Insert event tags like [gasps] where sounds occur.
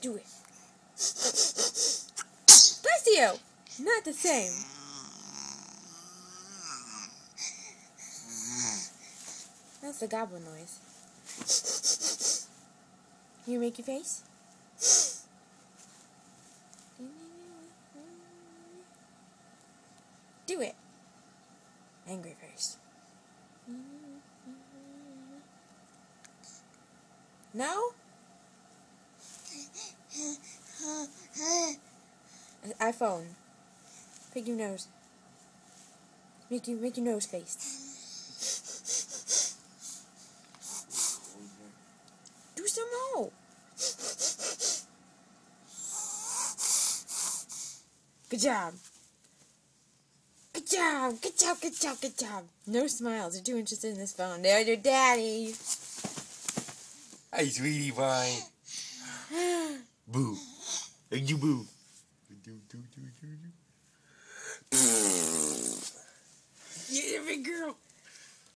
Do it. Bless you! Not the same. That's the goblin noise. You make your face? Do it. Angry face. No? iPhone. Pick your nose. Make you make your nose face. Do some more. Good job. Good job. Good job. Good job. Good job. No smiles. You're too interested in this phone. There's your daddy. Hey, sweetie pie. [gasps] boo. You boo. A big girl.